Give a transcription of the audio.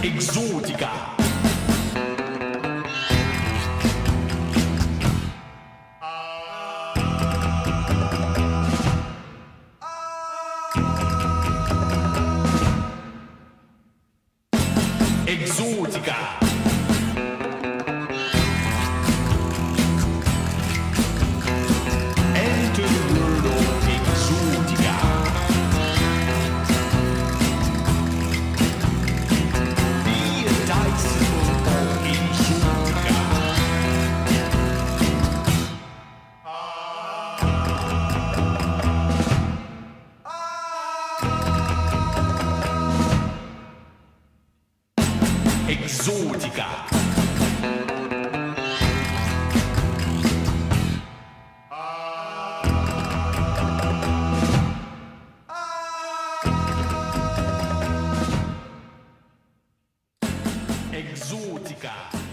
Exotica. Exotica. Exotica. Exotica.